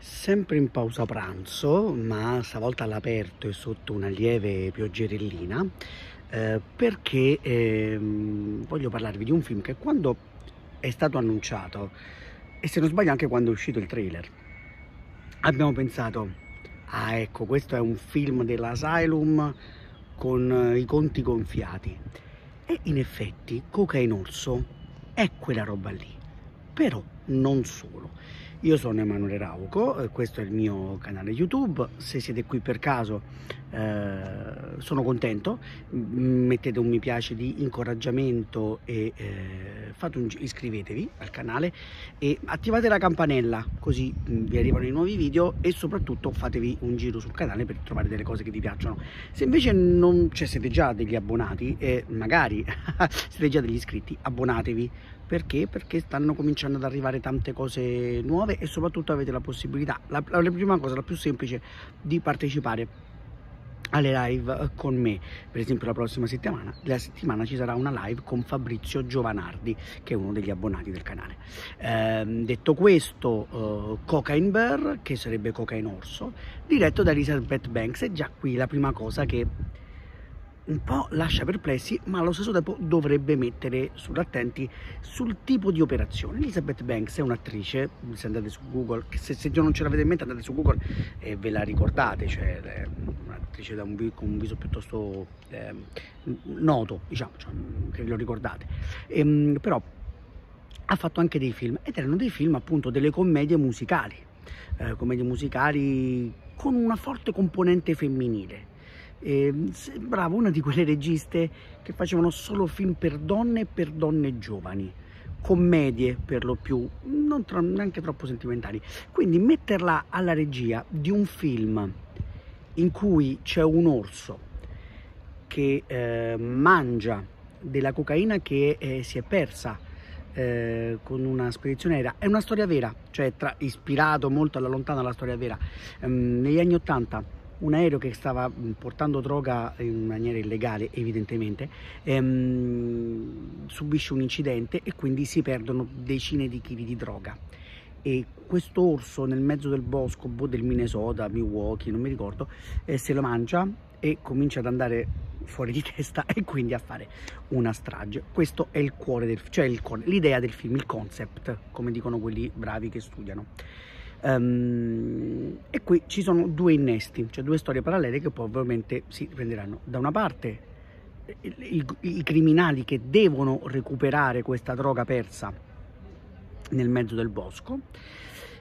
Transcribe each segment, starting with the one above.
Sempre in pausa pranzo, ma stavolta all'aperto e sotto una lieve pioggerellina, eh, perché eh, voglio parlarvi di un film che quando è stato annunciato, e se non sbaglio anche quando è uscito il trailer, abbiamo pensato, ah ecco, questo è un film dell'Asylum con i conti gonfiati. E in effetti Cocaine Orso è quella roba lì, però non solo. Io sono Emanuele Rauco, eh, questo è il mio canale YouTube, se siete qui per caso eh, sono contento, mettete un mi piace di incoraggiamento e eh, un, iscrivetevi al canale e attivate la campanella così vi arrivano i nuovi video e soprattutto fatevi un giro sul canale per trovare delle cose che vi piacciono. Se invece non cioè, siete già degli abbonati e magari siete già degli iscritti, abbonatevi perché? Perché stanno cominciando ad arrivare tante cose nuove e soprattutto avete la possibilità, la, la, prima cosa, la più semplice, di partecipare alle live con me. Per esempio la prossima settimana la settimana ci sarà una live con Fabrizio Giovanardi che è uno degli abbonati del canale. Eh, detto questo uh, Cocaine Bear che sarebbe Cocaine Orso diretto da Elizabeth Banks è già qui la prima cosa che un po' lascia perplessi, ma allo stesso tempo dovrebbe mettere sull'attenti sul tipo di operazione. Elizabeth Banks è un'attrice, se andate su Google, se, se non ce l'avete in mente andate su Google e ve la ricordate, cioè è un'attrice un, con un viso piuttosto eh, noto, diciamo, cioè, che lo ricordate. E, ehm, però ha fatto anche dei film ed erano dei film appunto delle commedie musicali, eh, commedie musicali con una forte componente femminile eh, sembrava una di quelle registe che facevano solo film per donne e per donne giovani commedie per lo più, non tro neanche troppo sentimentali. Quindi metterla alla regia di un film in cui c'è un orso che eh, mangia della cocaina che eh, si è persa eh, con una spedizione aerea, è una storia vera, cioè tra, ispirato molto alla lontana alla storia vera. Ehm, negli anni Ottanta un aereo che stava portando droga in maniera illegale evidentemente ehm, subisce un incidente e quindi si perdono decine di chili di droga e questo orso nel mezzo del bosco boh, del Minnesota, Milwaukee, non mi ricordo, eh, se lo mangia e comincia ad andare fuori di testa e quindi a fare una strage. Questo è il cuore del cioè l'idea del film, il concept, come dicono quelli bravi che studiano. Um, e qui ci sono due innesti, cioè due storie parallele che poi ovviamente si prenderanno da una parte i, i, i criminali che devono recuperare questa droga persa nel mezzo del bosco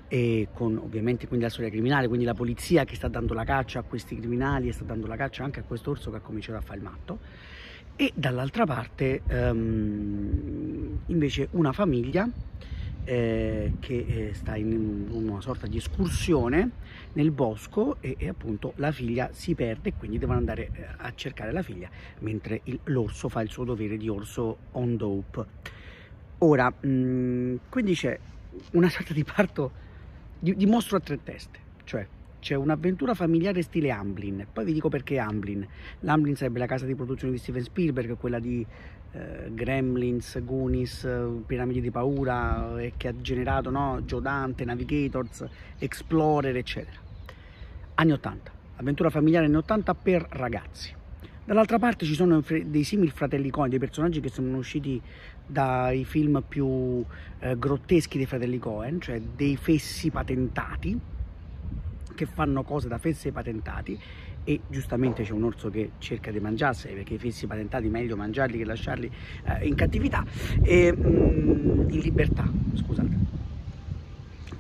e con ovviamente quindi la storia criminale, quindi la polizia che sta dando la caccia a questi criminali e sta dando la caccia anche a questo orso che ha cominciato a fare il matto. E dall'altra parte um, invece una famiglia eh, che eh, sta in una sorta di escursione nel bosco e, e, appunto la figlia si perde e quindi devono andare eh, a cercare la figlia mentre l'orso fa il suo dovere di orso on dope. Ora, mh, mm, quindi c'è una sorta di parto di, di mostro a tre teste, cioè c'è un'avventura familiare stile Amblin, poi vi dico perché Amblin. L'Amblin sarebbe la casa di produzione di Steven Spielberg, quella di eh, Gremlins, Goonies, Piramidi di Paura, eh, che ha generato no? Joe Dante, Navigators, Explorer, eccetera. Anni 80, avventura familiare anni 80 per ragazzi. Dall'altra parte ci sono dei simili fratelli Coen, dei personaggi che sono usciti dai film più eh, grotteschi dei fratelli Coen, cioè dei fessi patentati, che fanno cose da fessi patentati e giustamente c'è un orso che cerca di mangiarseli perché i fessi patentati meglio mangiarli che lasciarli eh, in cattività. E, mh, mm, in libertà scusate.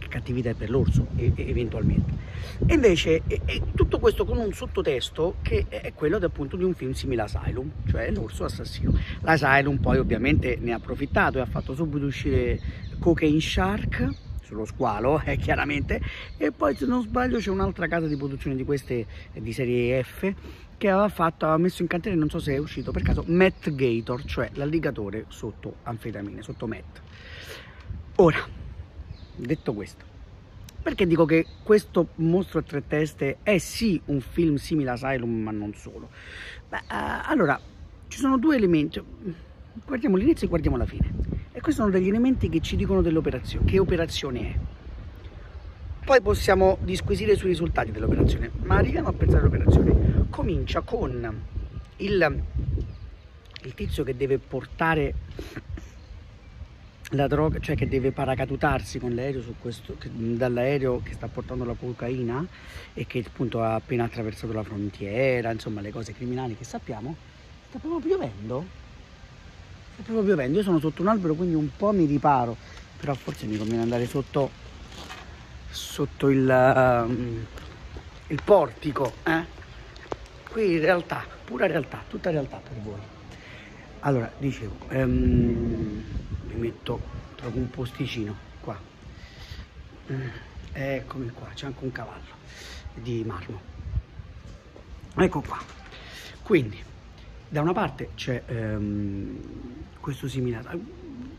Cattività è per l'orso e, e, eventualmente. E invece e, tutto questo con un sottotesto che è quello appunto di un film simile a Asylum cioè l'orso assassino. l'Asylum poi ovviamente ne ha approfittato e ha fatto subito uscire Cocaine Shark sullo squalo, eh, chiaramente, e poi se non sbaglio c'è un'altra casa di produzione di queste eh, di serie F che aveva fatto, aveva messo in cantiere, non so se è uscito per caso, Matt Gator, cioè l'alligatore sotto anfetamine, sotto Matt. Ora, detto questo, perché dico che questo mostro a tre teste è sì un film simile a Asylum, ma non solo? Beh, uh, allora, ci sono due elementi, guardiamo l'inizio e guardiamo la fine. E questi sono degli elementi che ci dicono dell'operazione. Che operazione è? poi possiamo disquisire sui risultati dell'operazione, ma arriviamo a pensare all'operazione. Comincia con il, il tizio che deve portare la droga, cioè che deve paracadutarsi con l'aereo dall'aereo che sta portando la cocaina e che appunto ha appena attraversato la frontiera, insomma le cose criminali che sappiamo, sta proprio piovendo. Sta proprio piovendo, io sono sotto un albero quindi un po' mi riparo, però forse mi conviene andare sotto, sotto il, um, il portico. Eh? Qui in realtà, pura realtà, tutta realtà per voi. Allora, dicevo, um, metto, trovo un posticino qua. Mm, eccomi qua, c'è anche un cavallo di marmo. Ecco qua. Quindi, da una parte c'è um, questo simile,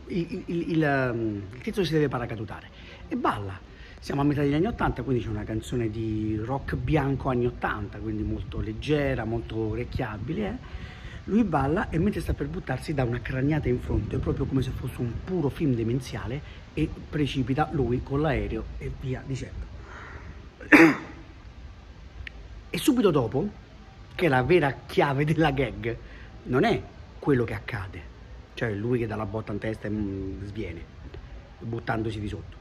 il, il, il, um, il tizio si deve paracadutare e balla. Siamo a metà degli anni 80, quindi c'è una canzone di rock bianco anni 80, quindi molto leggera, molto orecchiabile. Eh? Lui balla e mentre sta per buttarsi dà una craniata in fronte, proprio come se fosse un puro film demenziale, e precipita lui con l'aereo e via dicendo. e subito dopo, che la vera chiave della gag, non è quello che accade, cioè lui che dà la botta in testa e mm, sviene, buttandosi di sotto,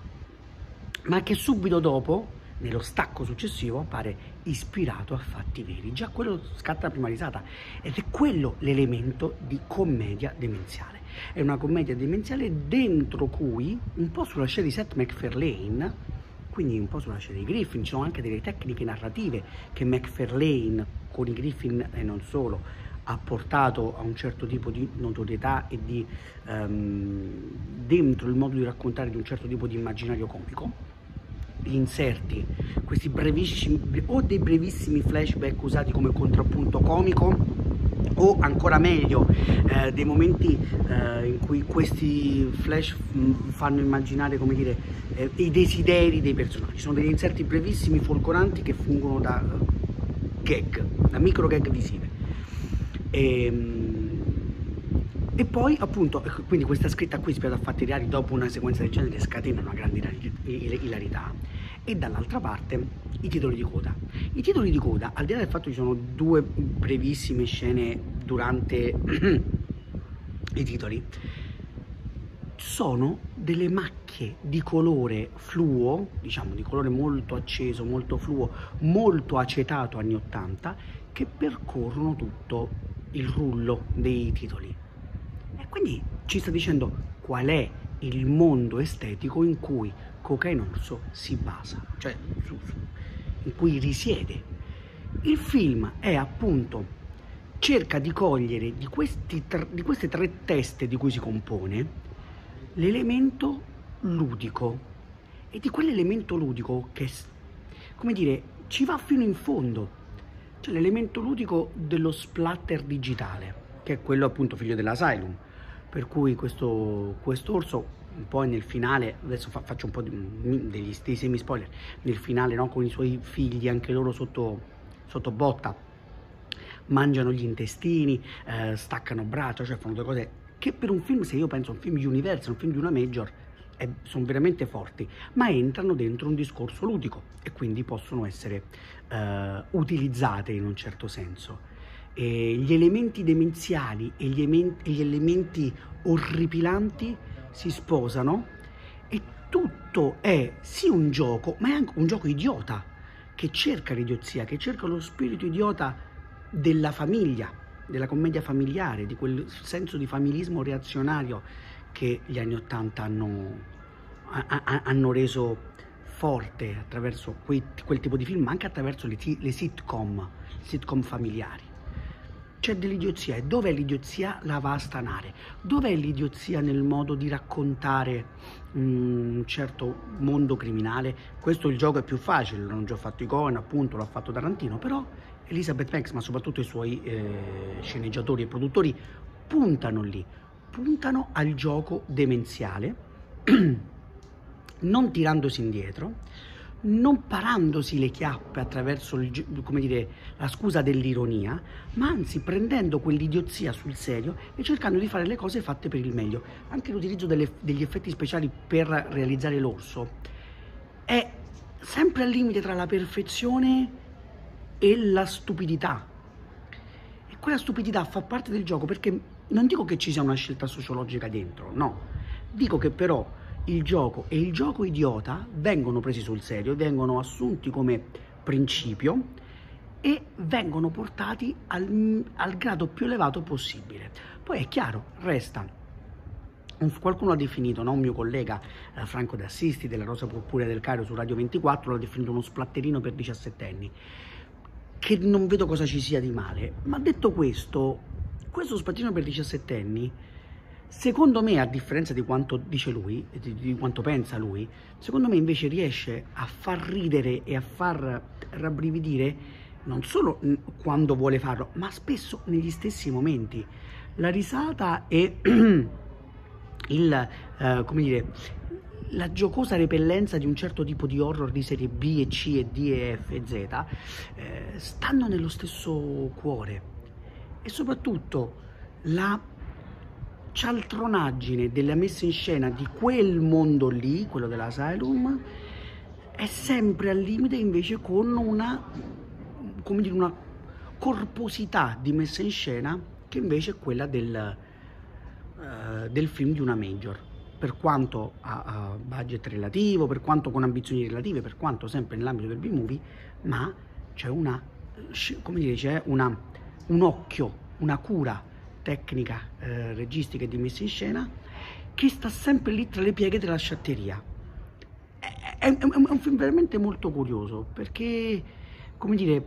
ma che subito dopo nello stacco successivo appare ispirato a fatti veri. Già quello scatta la prima risata ed è quello l'elemento di commedia demenziale. È una commedia demenziale dentro cui, un po' sulla scia di Seth MacFarlane, quindi un po' sulla scia dei Griffin, ci sono anche delle tecniche narrative che MacFarlane con i Griffin e non solo ha portato a un certo tipo di notorietà e di um, dentro il modo di raccontare di un certo tipo di immaginario comico. Gli inserti, questi brevissimi o dei brevissimi flashback usati come contrappunto comico o ancora meglio eh, dei momenti eh, in cui questi flash fanno immaginare come dire eh, i desideri dei personaggi sono degli inserti brevissimi folgoranti che fungono da gag da micro gag visive e, ehm, e poi appunto, quindi questa scritta qui spiata a fatti reali dopo una sequenza del genere scatena una grande ilarità. E dall'altra parte i titoli di coda. I titoli di coda, al di là del fatto che ci sono due brevissime scene durante i titoli, sono delle macchie di colore fluo, diciamo di colore molto acceso, molto fluo, molto acetato anni 80, che percorrono tutto il rullo dei titoli. Quindi ci sta dicendo qual è il mondo estetico in cui Cocaine Orso si basa, cioè su, su, in cui risiede. Il film è appunto, cerca di cogliere di, di queste tre teste di cui si compone l'elemento ludico. E di quell'elemento ludico che, come dire, ci va fino in fondo, cioè l'elemento ludico dello splatter digitale, che è quello appunto figlio dell'Asylum per cui questo orso un po' nel finale, adesso fa, faccio un po' di, degli, dei semi spoiler, nel finale no, con i suoi figli anche loro sotto, sotto botta, mangiano gli intestini, eh, staccano braccia, cioè fanno due cose che per un film, se io penso a un film di Universal, un film di una major, sono veramente forti, ma entrano dentro un discorso ludico e quindi possono essere eh, utilizzate in un certo senso eh, gli elementi demenziali e gli, e gli elementi orripilanti si sposano e tutto è sì un gioco, ma è anche un gioco idiota che cerca l'idiozia, che cerca lo spirito idiota della famiglia, della commedia familiare, di quel senso di familismo reazionario che gli anni Ottanta hanno, hanno, reso forte attraverso quei, quel tipo di film, ma anche attraverso le, le sitcom, sitcom familiari c'è dell'idiozia. E dov'è l'idiozia? La va a stanare. Dov'è l'idiozia nel modo di raccontare mm, un certo mondo criminale? Questo il gioco è più facile l'hanno già fatto i Cohen appunto l'ha fatto Tarantino però Elizabeth Banks ma soprattutto i suoi eh, sceneggiatori e produttori puntano lì puntano al gioco demenziale non tirandosi indietro non parandosi le chiappe attraverso il, dire, la scusa dell'ironia, ma anzi prendendo quell'idiozia sul serio e cercando di fare le cose fatte per il meglio. Anche l'utilizzo degli effetti speciali per realizzare l'orso è sempre al limite tra la perfezione e la stupidità. E quella stupidità fa parte del gioco perché non dico che ci sia una scelta sociologica dentro, no. Dico che però il gioco e il gioco idiota vengono presi sul serio, vengono assunti come principio e vengono portati al, al grado più elevato possibile. Poi è chiaro, resta qualcuno ha definito, no? un mio collega eh, Franco D'Assisti della Rosa Purpurea del Cairo su Radio 24 l'ha definito uno splatterino per 17 anni che non vedo cosa ci sia di male ma detto questo questo splatterino per 17 anni secondo me a differenza di quanto dice lui di, di quanto pensa lui secondo me invece riesce a far ridere e a far rabbrividire non solo quando vuole farlo ma spesso negli stessi momenti. La risata è il, eh, come dire, la giocosa repellenza di un certo tipo di horror di serie B e C e D e F e Z eh, stanno nello stesso cuore. E soprattutto la cialtronaggine della messa in scena di quel mondo lì, quello dell'asylum, è sempre al limite invece con una, come dire, una corposità di messa in scena che invece è quella del, eh, del film di una major. Per quanto a, budget relativo, per quanto con ambizioni relative, per quanto sempre nell'ambito del B-movie, ma c'è una, come dire, c'è un occhio, una cura tecnica, eh, registica e di messa in scena che sta sempre lì tra le pieghe della sciatteria. È, è, è un film veramente molto curioso perché, come dire,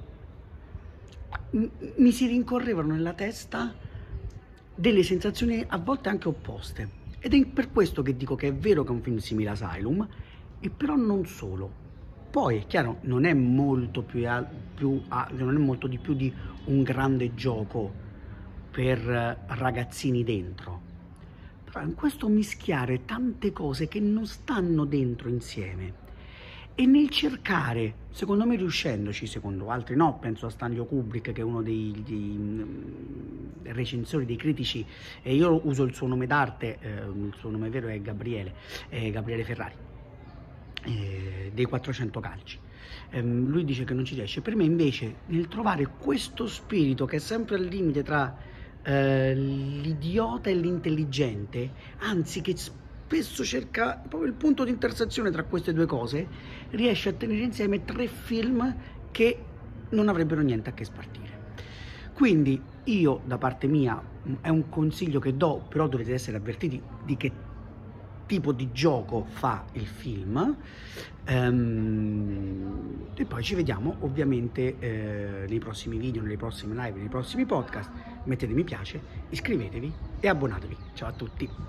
mi si rincorrevano nella testa delle sensazioni a volte anche opposte. Ed è per questo che dico che è vero che è un film simile a Asylum, e però non solo. Poi è chiaro, non è molto più, più non è molto di più di un grande gioco per ragazzini dentro. Però in questo mischiare tante cose che non stanno dentro insieme e nel cercare, secondo me riuscendoci, secondo altri no, penso a Stanley Kubrick che è uno dei, dei mm, recensori, dei critici, e io uso il suo nome d'arte, eh, il suo nome vero è Gabriele, è Gabriele Ferrari, eh, dei 400 calci. Eh, lui dice che non ci riesce, per me invece nel trovare questo spirito che è sempre al limite tra eh, l'idiota e l'intelligente, anzi che spesso cerca proprio il punto di intersezione tra queste due cose, riesce a tenere insieme tre film che non avrebbero niente a che spartire. Quindi io da parte mia è un consiglio che do, però dovete essere avvertiti di che tipo di gioco fa il film um, e poi ci vediamo ovviamente eh, nei prossimi video, nelle prossime live, nei prossimi podcast. Mettete mi piace, iscrivetevi e abbonatevi. Ciao a tutti